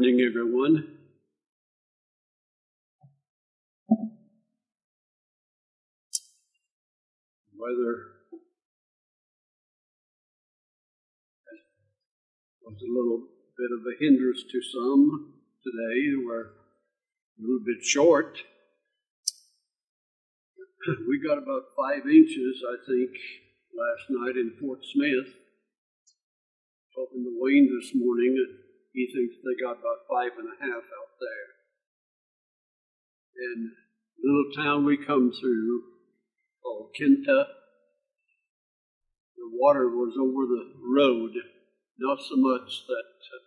morning, everyone. Weather was a little bit of a hindrance to some today. We're a little bit short. We got about five inches, I think, last night in Fort Smith. Talking to Wayne this morning, he thinks they got about five and a half out there. And the little town we come through, called Kinta, the water was over the road, not so much that uh,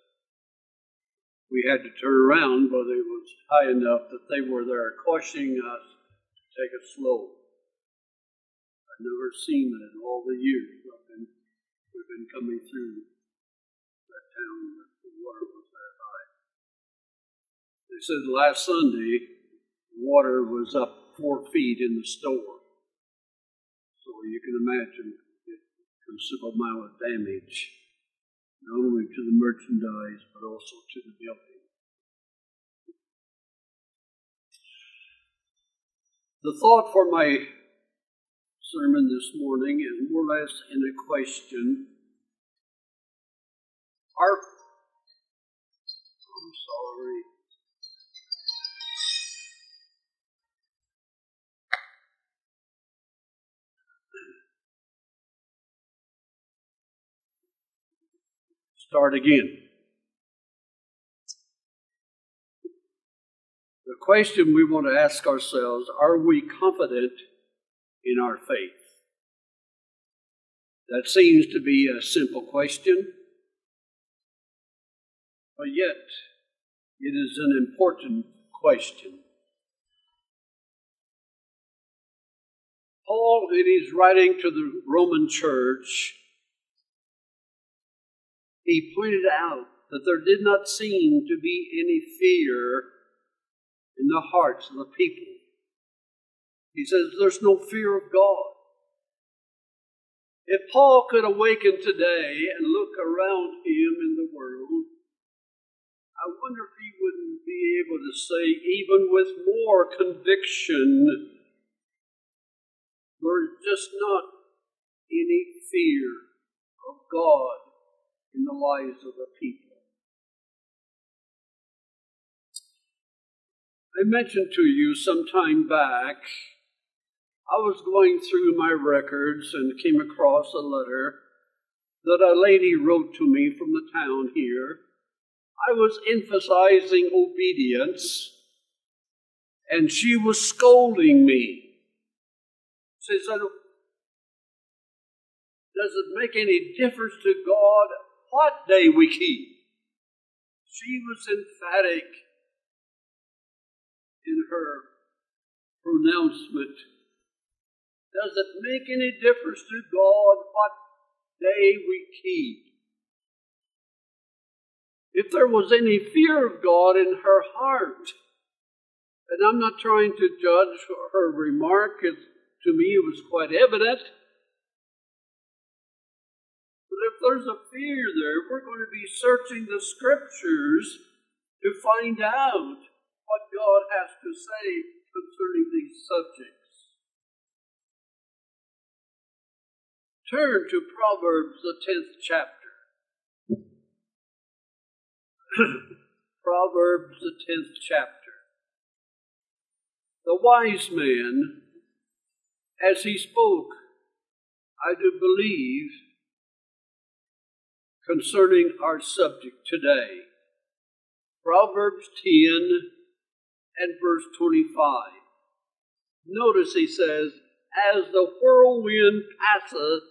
we had to turn around, but it was high enough that they were there cautioning us to take it slow. I've never seen that in all the years I've been, we've been coming through that town water was that high. They said last Sunday, the water was up four feet in the store. So you can imagine a considerable amount of damage, not only to the merchandise, but also to the building. The thought for my sermon this morning is more or less in a question. I'm sorry. Start again. The question we want to ask ourselves are we confident in our faith? That seems to be a simple question, but yet it is an important question. Paul, in his writing to the Roman church, he pointed out that there did not seem to be any fear in the hearts of the people. He says there's no fear of God. If Paul could awaken today and look around him in the world, I wonder wouldn't be able to say, even with more conviction, there's just not any fear of God in the lives of the people. I mentioned to you some time back, I was going through my records and came across a letter that a lady wrote to me from the town here. I was emphasizing obedience, and she was scolding me. She said, Does it make any difference to God what day we keep? She was emphatic in her pronouncement. Does it make any difference to God what day we keep? If there was any fear of God in her heart, and I'm not trying to judge her remark, it, to me it was quite evident. But if there's a fear there, we're going to be searching the scriptures to find out what God has to say concerning these subjects. Turn to Proverbs, the 10th chapter. Proverbs, the 10th chapter. The wise man, as he spoke, I do believe, concerning our subject today. Proverbs 10 and verse 25. Notice he says, As the whirlwind passeth,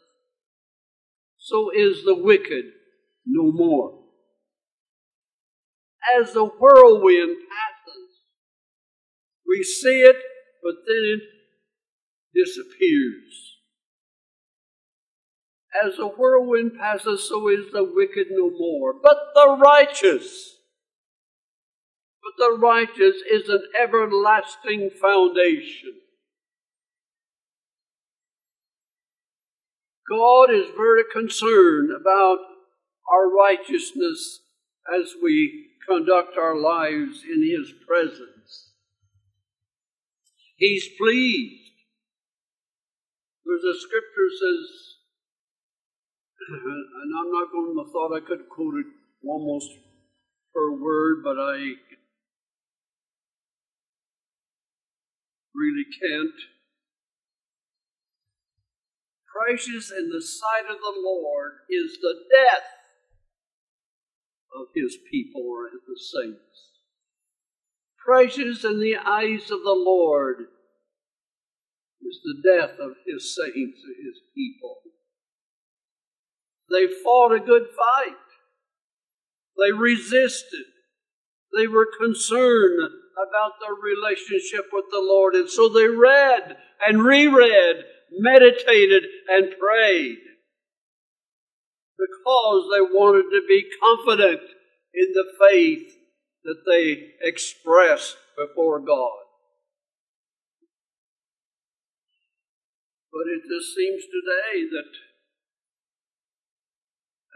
so is the wicked no more. As the whirlwind passes, we see it, but then it disappears. As the whirlwind passes, so is the wicked no more. But the righteous, but the righteous is an everlasting foundation. God is very concerned about our righteousness as we conduct our lives in His presence. He's pleased. There's a scripture says, and I'm not going to thought I could quote it almost per word, but I really can't. Precious in the sight of the Lord is the death of his people or the saints. Precious in the eyes of the Lord is the death of his saints or his people. They fought a good fight. They resisted. They were concerned about their relationship with the Lord. And so they read and reread, meditated and prayed because they wanted to be confident in the faith that they expressed before God. But it just seems today that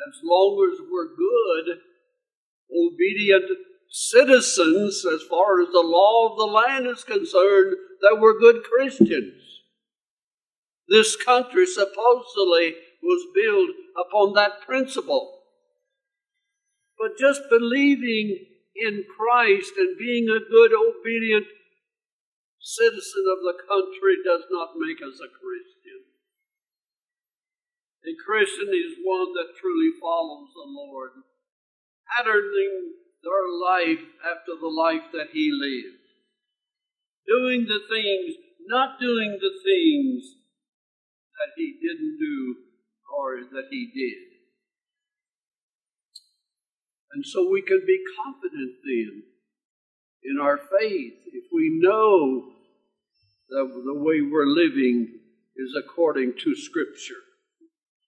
as long as we're good, obedient citizens, as far as the law of the land is concerned, that we're good Christians. This country supposedly was built upon that principle. But just believing in Christ and being a good, obedient citizen of the country does not make us a Christian. A Christian is one that truly follows the Lord, patterning their life after the life that He lived, doing the things, not doing the things that He didn't do that He did. And so we can be confident then in our faith if we know that the way we're living is according to Scripture.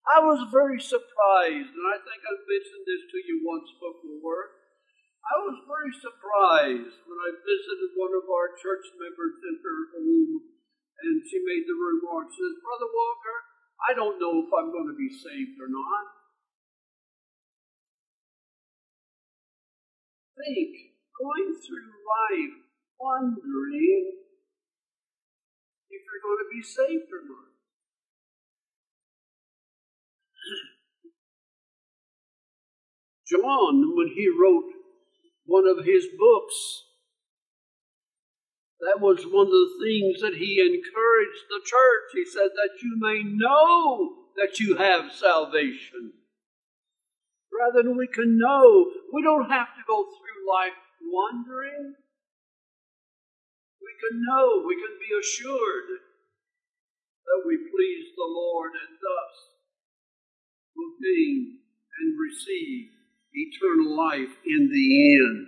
I was very surprised, and I think I've mentioned this to you once before. I was very surprised when I visited one of our church members in her home, and she made the remark, says, Brother Walker, I don't know if I'm going to be saved or not. Think, going through life wondering if you're going to be saved or not. John, when he wrote one of his books, that was one of the things that he encouraged the church. He said that you may know that you have salvation. Rather than we can know, we don't have to go through life wondering. We can know, we can be assured that we please the Lord and thus will gain and receive eternal life in the end.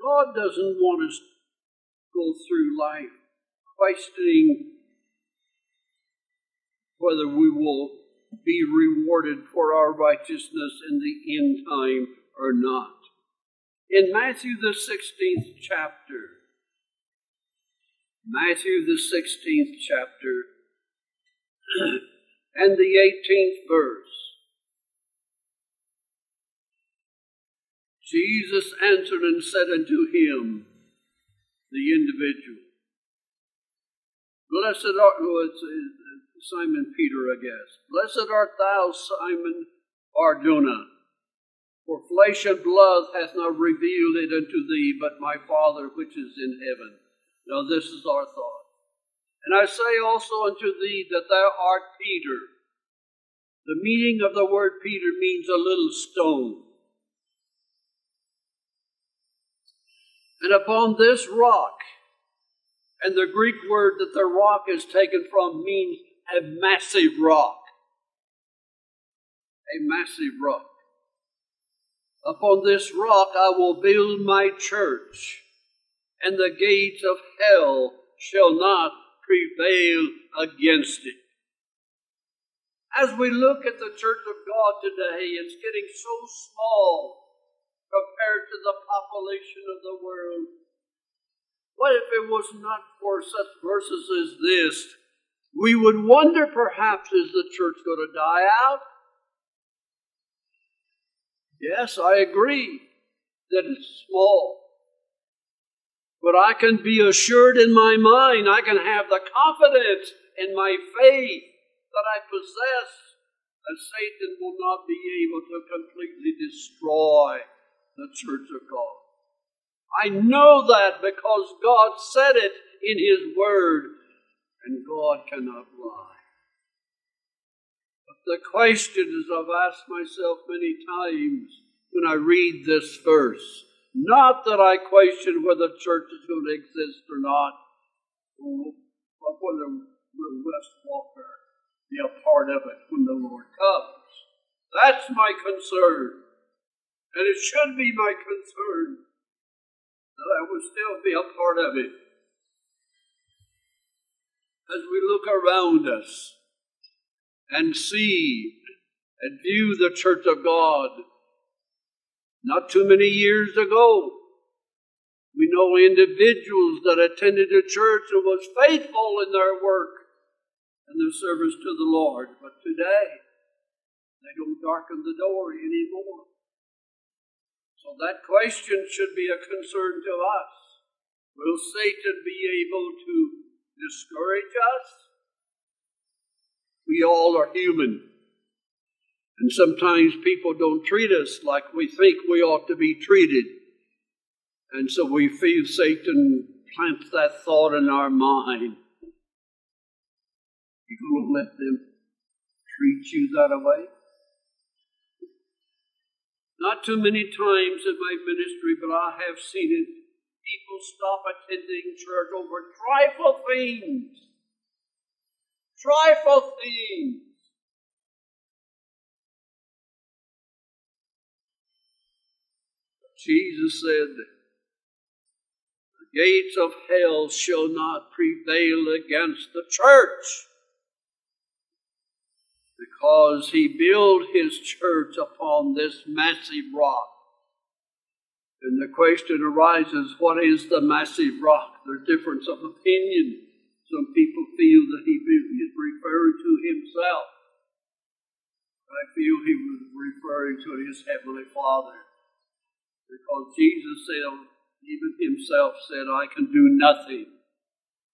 God doesn't want us go through life questioning whether we will be rewarded for our righteousness in the end time or not. In Matthew the 16th chapter, Matthew the 16th chapter, and the 18th verse, Jesus answered and said unto him, the individual, Blessed art, it's Simon Peter, I guess. Blessed art thou, Simon Barjona, for flesh and blood hath not revealed it unto thee, but my Father which is in heaven. Now, this is our thought. And I say also unto thee that thou art Peter. The meaning of the word Peter means a little stone. And upon this rock, and the Greek word that the rock is taken from means a massive rock. A massive rock. Upon this rock I will build my church, and the gates of hell shall not prevail against it. As we look at the church of God today, it's getting so small compared to the population of the world. What if it was not for such verses as this? We would wonder perhaps is the church going to die out? Yes, I agree. that it's small. But I can be assured in my mind, I can have the confidence in my faith that I possess that Satan will not be able to completely destroy church of God. I know that because God said it in His Word, and God cannot lie. But the question is, I've asked myself many times when I read this verse, not that I question whether church is going to exist or not, oh, but whether will Wes Walker be a part of it when the Lord comes. That's my concern. And it should be my concern that I will still be a part of it. As we look around us and see and view the church of God, not too many years ago, we know individuals that attended a church and was faithful in their work and their service to the Lord. But today, they don't darken the door anymore. So that question should be a concern to us. Will Satan be able to discourage us? We all are human. And sometimes people don't treat us like we think we ought to be treated. And so we feel Satan plants that thought in our mind. You to let them treat you that way? Not too many times in my ministry, but I have seen it. People stop attending church over trifle things. Trifle things. Jesus said, The gates of hell shall not prevail against the church because he built his church upon this massive rock. And the question arises what is the massive rock? There's difference of opinion. Some people feel that he is referring to himself. I feel he was referring to his heavenly Father. Because Jesus said, even himself said, I can do nothing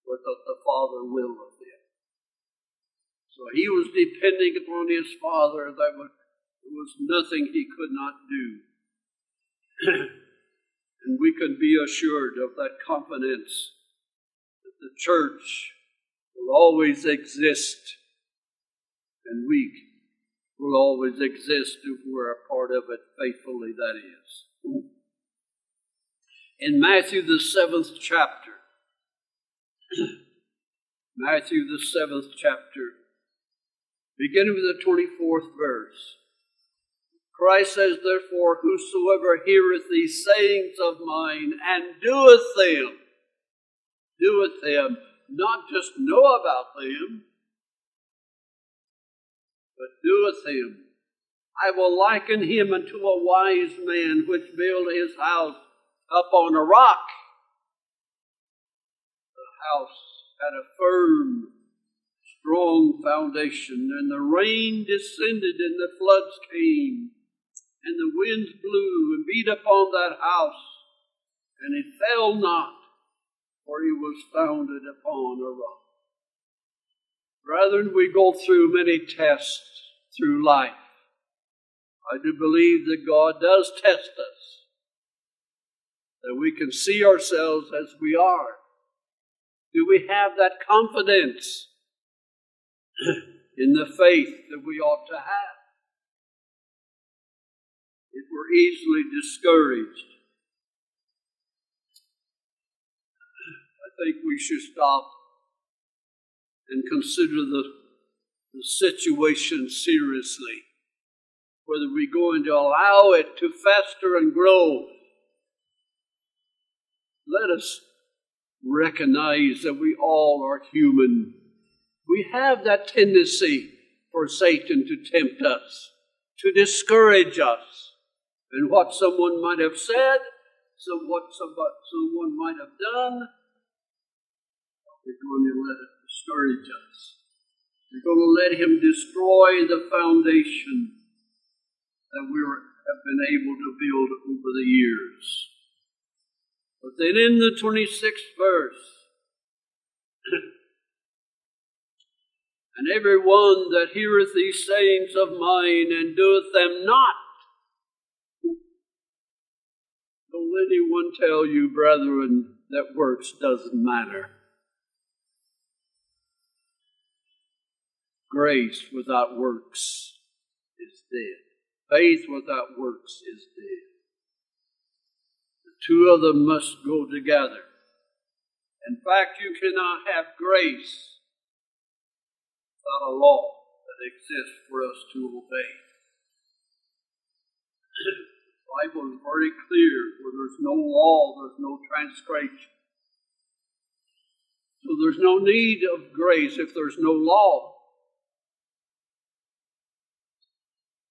without the Father will of him. So he was depending upon his Father. That was, there was nothing he could not do. and we can be assured of that confidence that the church will always exist and we will always exist if we're a part of it faithfully, that is. In Matthew, the seventh chapter, Matthew, the seventh chapter, beginning with the 24th verse. Christ says, Therefore, whosoever heareth these sayings of mine and doeth them, doeth them, not just know about them, but doeth them. I will liken him unto a wise man which built his house upon a rock. The house had a firm strong foundation, and the rain descended, and the floods came, and the winds blew and beat upon that house, and it fell not, for it was founded upon a rock. Brethren, we go through many tests through life. I do believe that God does test us, that we can see ourselves as we are. Do we have that confidence in the faith that we ought to have. If we're easily discouraged, I think we should stop and consider the, the situation seriously. Whether we're going to allow it to fester and grow. Let us recognize that we all are human we have that tendency for Satan to tempt us, to discourage us. And what someone might have said, so what someone might have done, we're going to let it discourage us. We're going to let him destroy the foundation that we have been able to build over the years. But then in the 26th verse, and every one that heareth these sayings of mine and doeth them not, don't let anyone tell you, brethren, that works doesn't matter. Grace without works is dead. Faith without works is dead. The two of them must go together. In fact, you cannot have grace without a law that exists for us to obey. the Bible is very clear where there's no law, there's no transgression. So there's no need of grace if there's no law.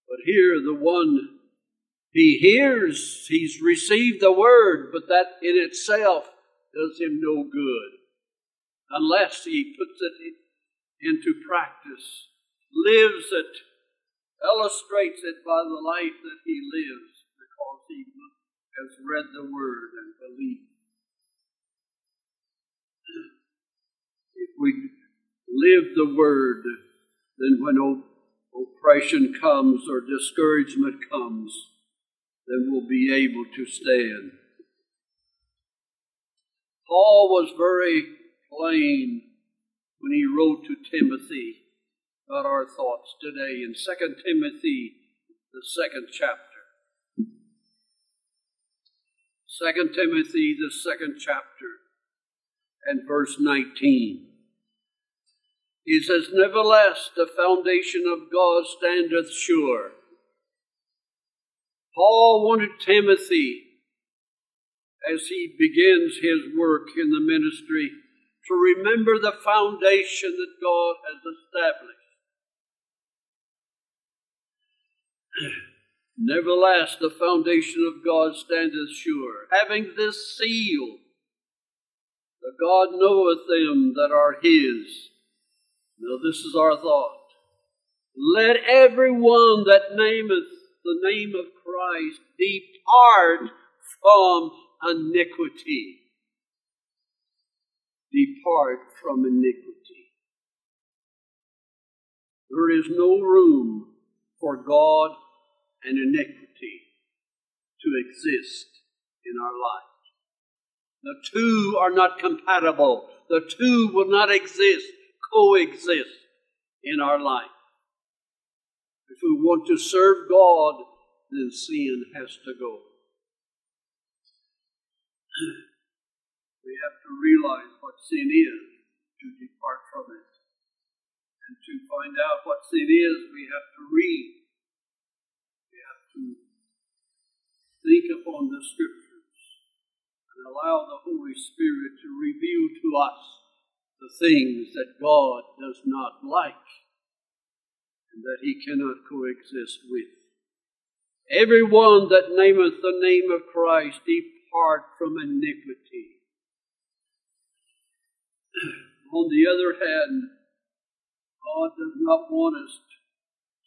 But here, the one he hears, he's received the word, but that in itself does him no good unless he puts it into practice, lives it, illustrates it by the life that he lives because he has read the word and believed. If we live the word, then when oppression comes or discouragement comes, then we'll be able to stand. Paul was very plain when he wrote to Timothy about our thoughts today in 2 Timothy, the second chapter. 2 Timothy, the second chapter, and verse 19. He says, Nevertheless, the foundation of God standeth sure. Paul wanted Timothy, as he begins his work in the ministry, to remember the foundation that God has established. Nevertheless, the foundation of God standeth sure, having this seal, that God knoweth them that are his. Now, this is our thought. Let everyone that nameth the name of Christ depart from iniquity. Depart from iniquity. There is no room for God and iniquity to exist in our life. The two are not compatible. The two will not exist coexist in our life. If we want to serve God, then sin has to go. Have to realize what sin is to depart from it. And to find out what sin is, we have to read. We have to think upon the Scriptures and allow the Holy Spirit to reveal to us the things that God does not like and that he cannot coexist with. Everyone that nameth the name of Christ depart from iniquity. On the other hand, God does not want us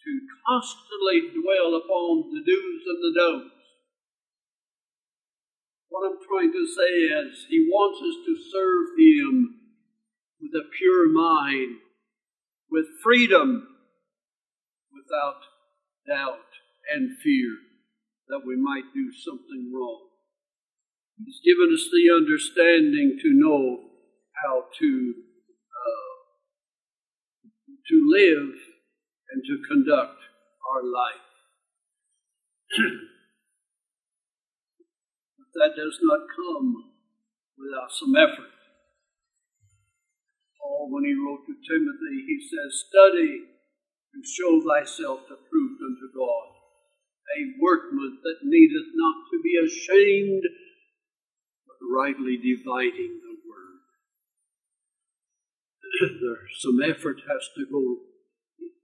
to constantly dwell upon the do's and the don'ts. What I'm trying to say is, He wants us to serve Him with a pure mind, with freedom, without doubt and fear that we might do something wrong. He's given us the understanding to know how to uh, to live and to conduct our life. but that does not come without some effort. Paul, when he wrote to Timothy, he says, Study to show thyself approved unto God, a workman that needeth not to be ashamed, but rightly dividing the. There, some effort has to go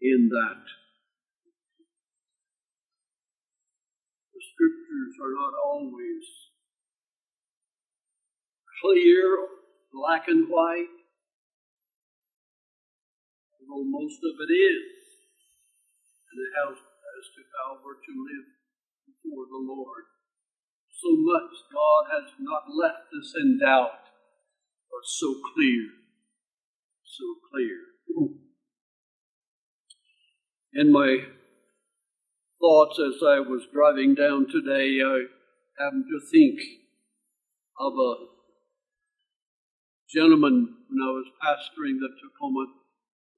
in that. The scriptures are not always clear, black and white although most of it is, and how, as to how we're to live before the Lord. So much God has not left us in doubt, but so clear, so clear. In my thoughts as I was driving down today, I happened to think of a gentleman when I was pastoring the Tacoma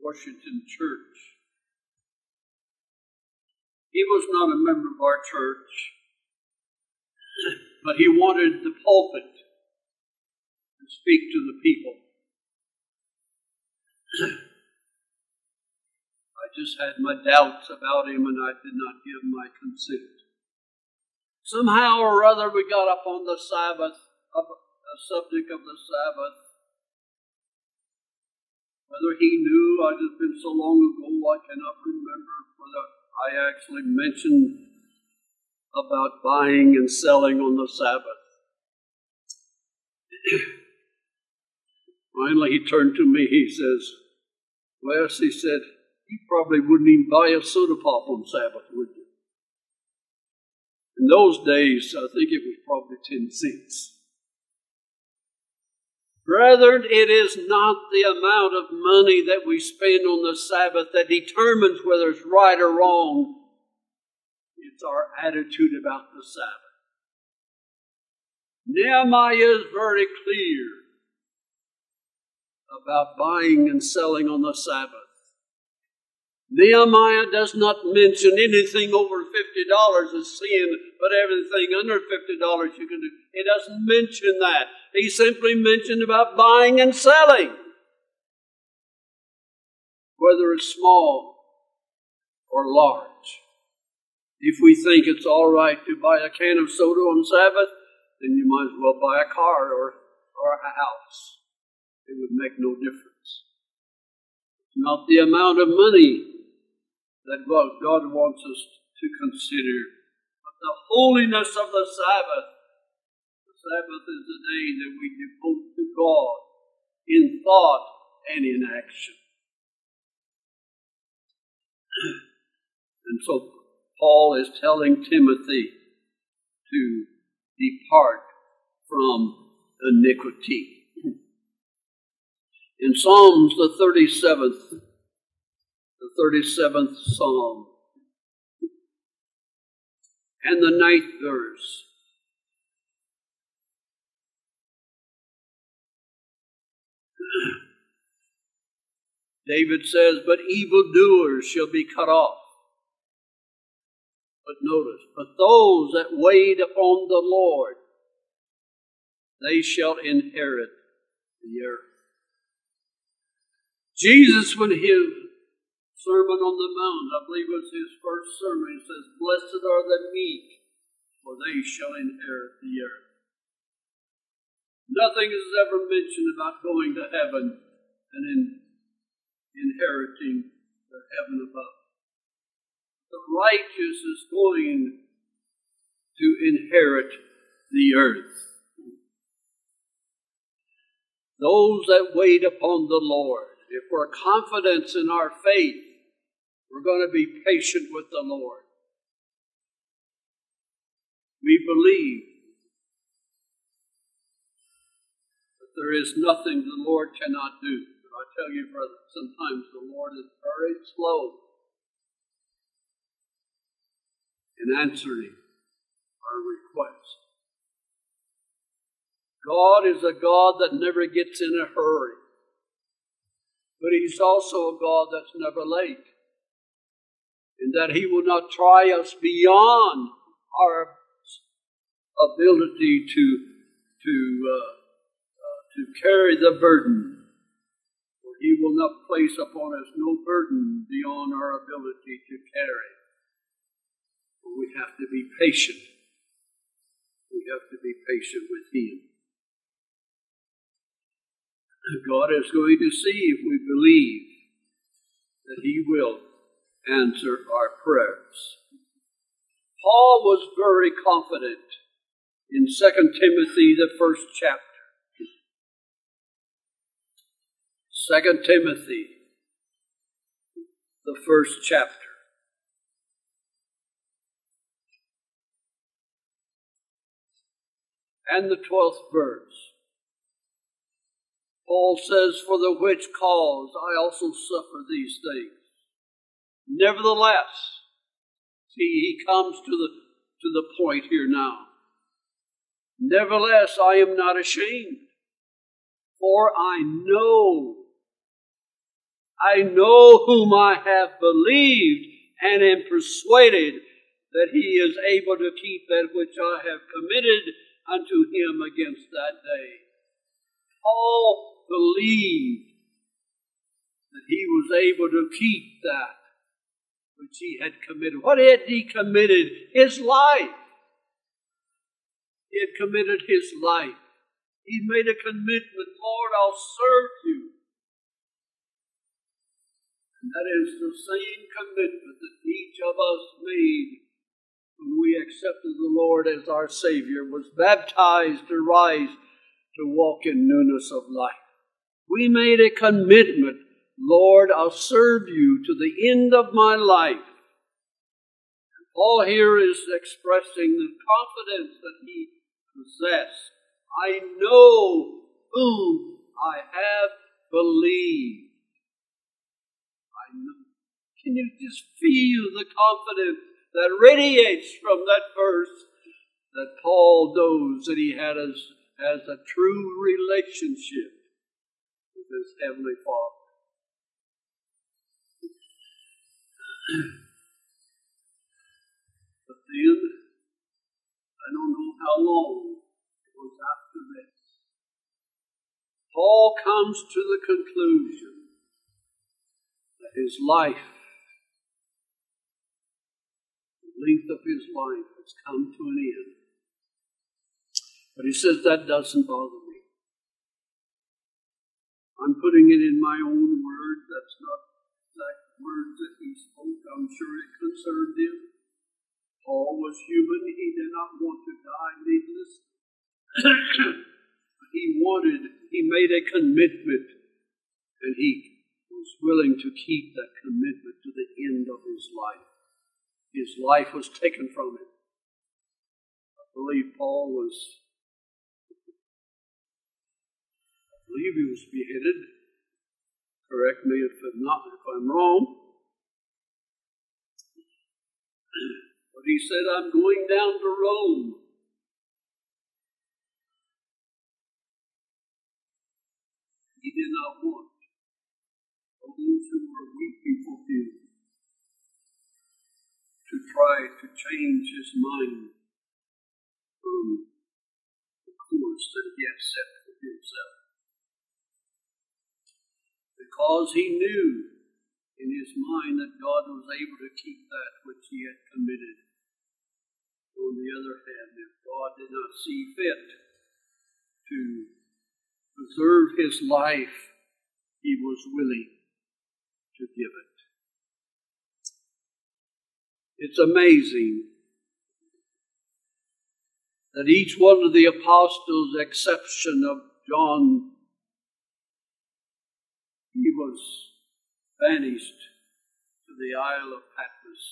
Washington Church. He was not a member of our church, but he wanted the pulpit to speak to the people. I just had my doubts about him and I did not give my consent. Somehow or other, we got up on the Sabbath, the subject of the Sabbath. Whether he knew, I just been so long ago, I cannot remember whether I actually mentioned about buying and selling on the Sabbath. Finally, he turned to me. He says, Wes, he said, you probably wouldn't even buy a soda pop on Sabbath, would you? In those days, I think it was probably 10 cents. Brethren, it is not the amount of money that we spend on the Sabbath that determines whether it's right or wrong. It's our attitude about the Sabbath. Nehemiah is very clear about buying and selling on the Sabbath. Nehemiah does not mention anything over $50 as sin, but everything under $50 you can do. He doesn't mention that. He simply mentioned about buying and selling. Whether it's small or large. If we think it's all right to buy a can of soda on Sabbath, then you might as well buy a car or, or a house. It would make no difference. It's not the amount of money that God wants us to consider. But the holiness of the Sabbath. The Sabbath is the day that we devote to God in thought and in action. And so Paul is telling Timothy to depart from iniquity. In Psalms, the 37th the 37th Psalm and the ninth verse. David says, But evildoers shall be cut off. But notice, but those that wait upon the Lord, they shall inherit the earth. Jesus, when he Sermon on the Mount, I believe was his first sermon. He says, Blessed are the meek, for they shall inherit the earth. Nothing is ever mentioned about going to heaven and in inheriting the heaven above. The righteous is going to inherit the earth. Those that wait upon the Lord, if we're confident in our faith, we're going to be patient with the Lord. We believe that there is nothing the Lord cannot do. But I tell you, brother, sometimes the Lord is very slow in answering our request. God is a God that never gets in a hurry, but He's also a God that's never late and that He will not try us beyond our ability to to uh, uh, to carry the burden. For He will not place upon us no burden beyond our ability to carry. We have to be patient. We have to be patient with Him. God is going to see if we believe that He will answer our prayers. Paul was very confident in 2 Timothy, the first chapter. 2 Timothy, the first chapter. and the 12th verse. Paul says, For the which cause I also suffer these things. Nevertheless, see, he comes to the, to the point here now. Nevertheless, I am not ashamed, for I know, I know whom I have believed and am persuaded that he is able to keep that which I have committed unto him against that day. Paul believed that he was able to keep that which he had committed. What had he committed? His life. He had committed his life. He made a commitment, Lord, I'll serve you. And that is the same commitment that each of us made when we accepted the Lord as our Savior, was baptized to rise to walk in newness of life. We made a commitment, Lord, I'll serve you to the end of my life. Paul here is expressing the confidence that he possessed. I know whom I have believed. I know. Can you just feel the confidence that radiates from that verse that Paul knows that he had as, as a true relationship his Heavenly Father? but then, I don't know how long it was after this. Paul comes to the conclusion that his life the length of his life has come to an end. But he says that doesn't bother me. I'm putting it in my own words. That's not exact words that he spoke. I'm sure it concerned him. Paul was human. He did not want to die needless. he wanted, he made a commitment, and he was willing to keep that commitment to the end of his life his life was taken from him. I believe Paul was, believe he was beheaded. Correct me if I'm not, if I'm wrong. But he said, I'm going down to Rome. He did not want those who were weak before him to try to change his mind from the course that he had set for himself. Because he knew in his mind that God was able to keep that which he had committed. On the other hand, if God did not see fit to preserve his life, he was willing to give it. It's amazing that each one of the apostles, exception of John, he was banished to the Isle of Patmos.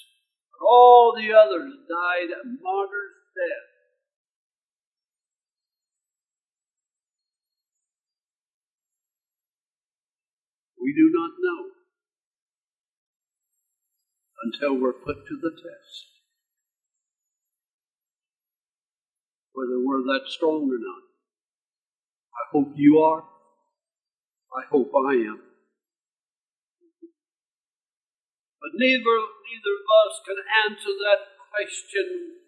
But all the others died a martyr's death. We do not know until we're put to the test. Whether we're that strong or not. I hope you are. I hope I am. But neither, neither of us can answer that question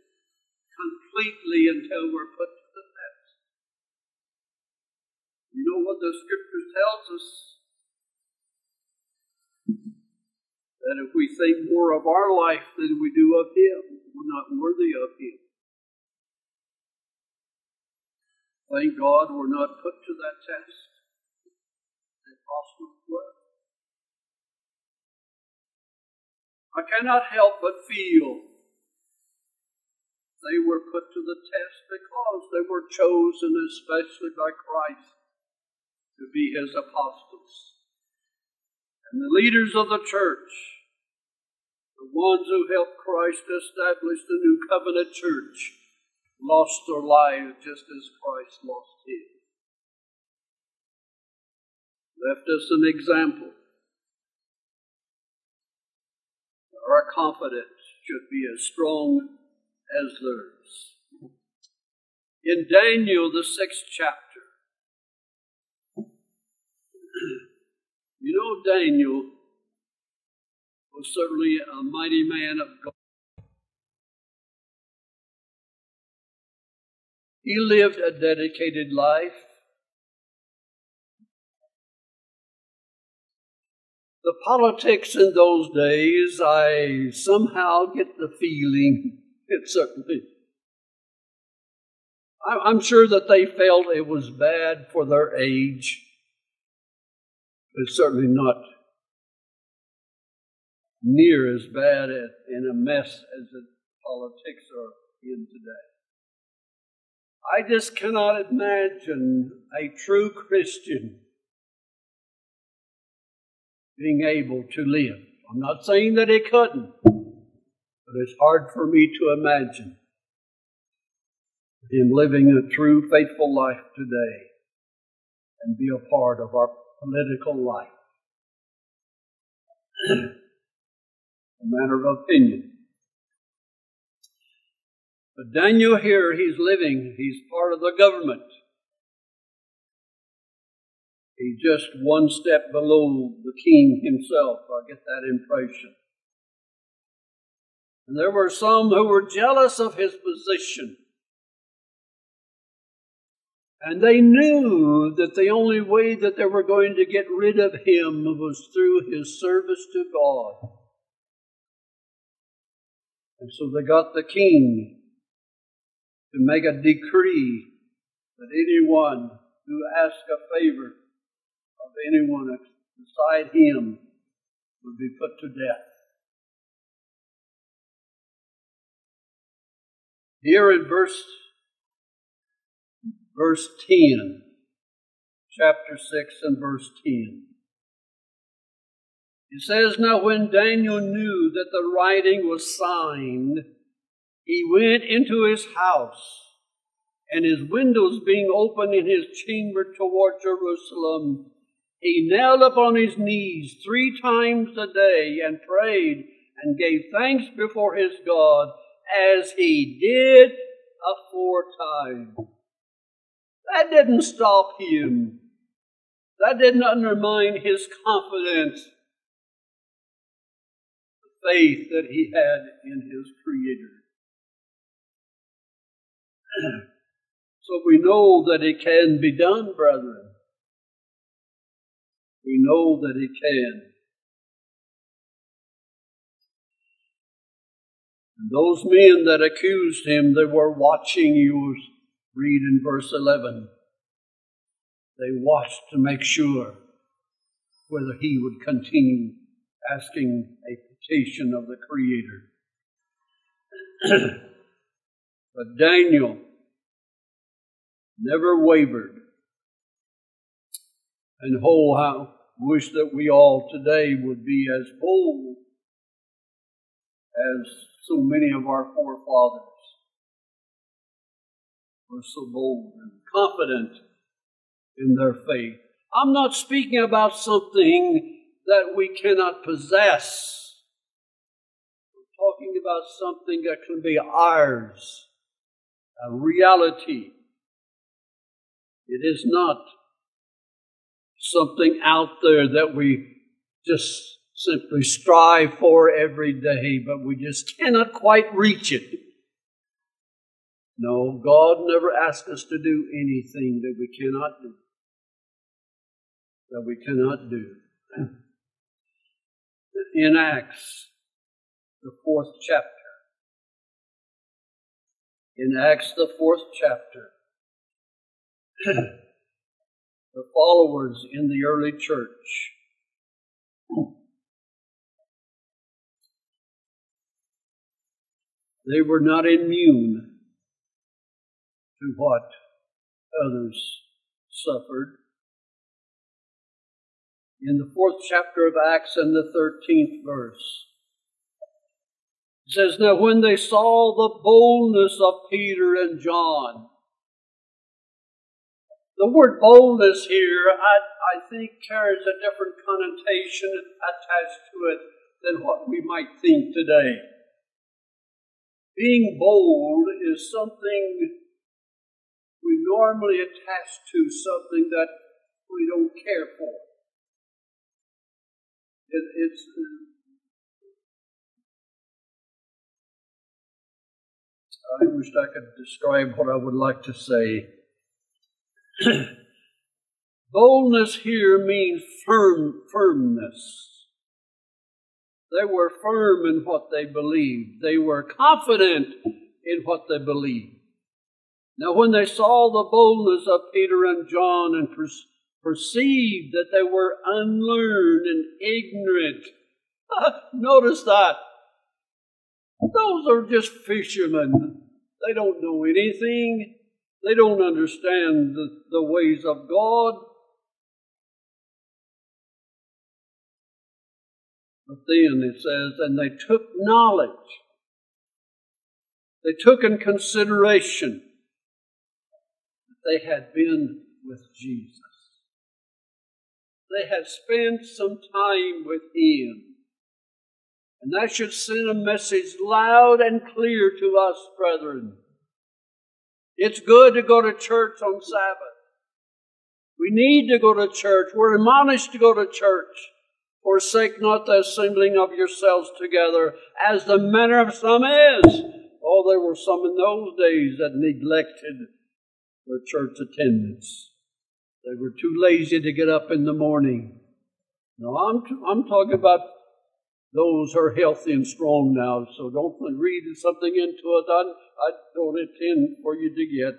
completely until we're put to the test. You know what the scripture tells us? that if we think more of our life than we do of Him, we're not worthy of Him. Thank God we're not put to that test. The I cannot help but feel they were put to the test because they were chosen, especially by Christ, to be His apostles. And the leaders of the church the ones who helped Christ establish the new covenant church, lost their lives just as Christ lost his. Left us an example. Our confidence should be as strong as theirs. In Daniel, the sixth chapter, you know, Daniel was certainly a mighty man of God. He lived a dedicated life. The politics in those days, I somehow get the feeling, it certainly, I'm sure that they felt it was bad for their age. It's certainly not near as bad in a mess as the politics are in today. I just cannot imagine a true Christian being able to live. I'm not saying that he couldn't, but it's hard for me to imagine him living a true, faithful life today and be a part of our political life. a matter of opinion. But Daniel here, he's living, he's part of the government. He's just one step below the king himself. I get that impression. And there were some who were jealous of his position. And they knew that the only way that they were going to get rid of him was through his service to God. And so they got the king to make a decree that anyone who asked a favor of anyone beside him would be put to death. Here in verse verse 10, chapter 6 and verse 10. It says, Now when Daniel knew that the writing was signed, he went into his house, and his windows being open in his chamber toward Jerusalem, he knelt upon his knees three times a day and prayed and gave thanks before his God as he did aforetime. That didn't stop him. That didn't undermine his confidence, the faith that he had in his Creator. so we know that it can be done, brethren. We know that He can. And those men that accused him, they were watching you read in verse 11. They watched to make sure whether he would continue asking a petition of the Creator. but Daniel never wavered. And oh, how wish that we all today would be as bold as so many of our forefathers were so bold and confident in their faith. I'm not speaking about something that we cannot possess. We're talking about something that can be ours, a reality. It is not something out there that we just simply strive for every day, but we just cannot quite reach it. No, God never asks us to do anything that we cannot do. That we cannot do. In Acts, the fourth chapter, in Acts, the fourth chapter, the followers in the early church they were not immune to what others suffered. In the fourth chapter of Acts and the 13th verse, It says, Now when they saw the boldness of Peter and John, the word boldness here, I, I think, carries a different connotation attached to it than what we might think today. Being bold is something we normally attach to something that we don't care for. It, it's I wish I could describe what I would like to say. Boldness here means firm firmness. They were firm in what they believed. They were confident in what they believed. Now, when they saw the boldness of Peter and John and per- perceived that they were unlearned and ignorant, notice that. Those are just fishermen. They don't know anything. They don't understand the, the ways of God. But then it says, and they took knowledge. They took in consideration that they had been with Jesus. They had spent some time with Him. And that should send a message loud and clear to us, brethren. It's good to go to church on Sabbath. We need to go to church. We're admonished to go to church. Forsake not the assembling of yourselves together, as the manner of some is. Oh, there were some in those days that neglected their church attendance. They were too lazy to get up in the morning. No, I'm, t- I'm talking about those are healthy and strong now, so don't read something into it I, I don't intend for you to get.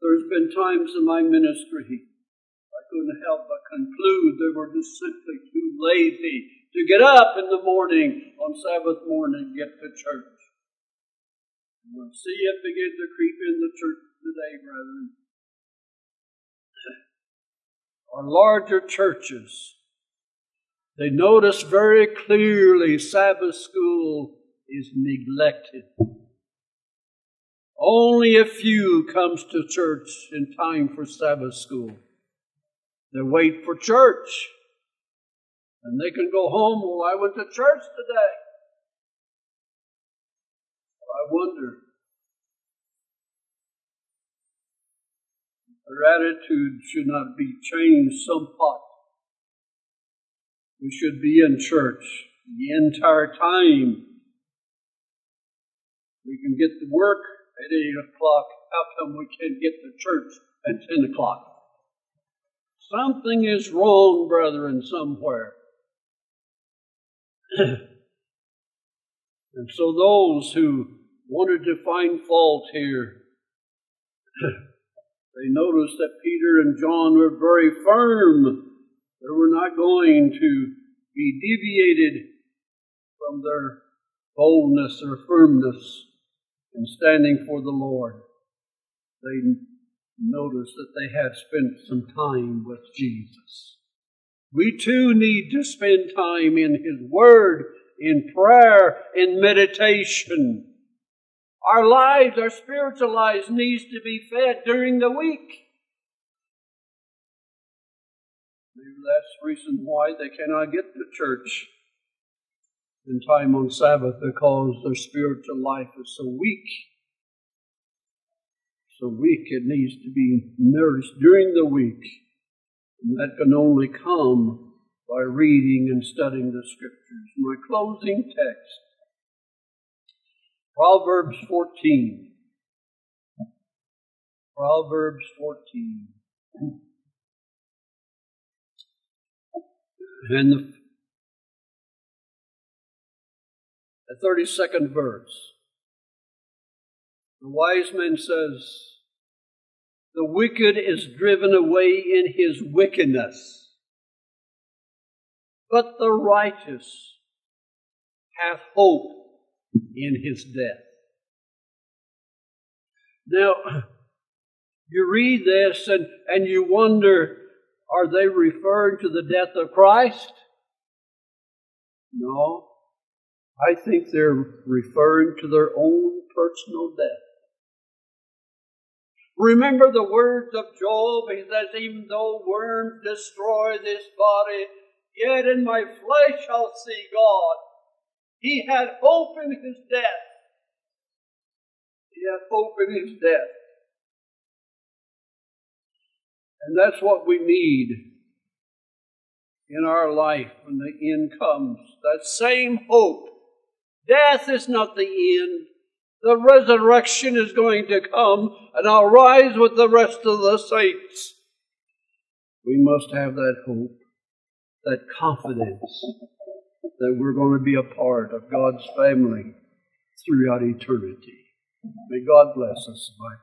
There's been times in my ministry I couldn't help but conclude they were just simply too lazy to get up in the morning on Sabbath morning and get to church. And we'll see it begin to creep in the church today, brethren. Our larger churches they notice very clearly Sabbath school is neglected. Only a few comes to church in time for Sabbath school. They wait for church. And they can go home, well, I went to church today. I wonder. Their attitude should not be changed somewhat we should be in church the entire time. We can get to work at 8 o'clock. How come we can't get to church at 10 o'clock? Something is wrong, brethren, somewhere. and so those who wanted to find fault here, they noticed that Peter and John were very firm they were not going to be deviated from their boldness or firmness in standing for the Lord. They noticed that they had spent some time with Jesus. We too need to spend time in His Word, in prayer, in meditation. Our lives, our spiritual lives, needs to be fed during the week. That's the reason why they cannot get to church in time on Sabbath because their spiritual life is so weak. So weak it needs to be nourished during the week. And that can only come by reading and studying the scriptures. My closing text Proverbs 14. Proverbs 14. And the, the 32nd verse. The wise man says, The wicked is driven away in his wickedness, but the righteous hath hope in his death. Now, you read this and, and you wonder, are they referring to the death of Christ? No. I think they're referring to their own personal death. Remember the words of Job. He says, Even though worms destroy this body, yet in my flesh I'll see God. He had hope in his death. He had hope in his death. And that's what we need in our life when the end comes. That same hope. Death is not the end. The resurrection is going to come, and I'll rise with the rest of the saints. We must have that hope, that confidence that we're going to be a part of God's family throughout eternity. May God bless us by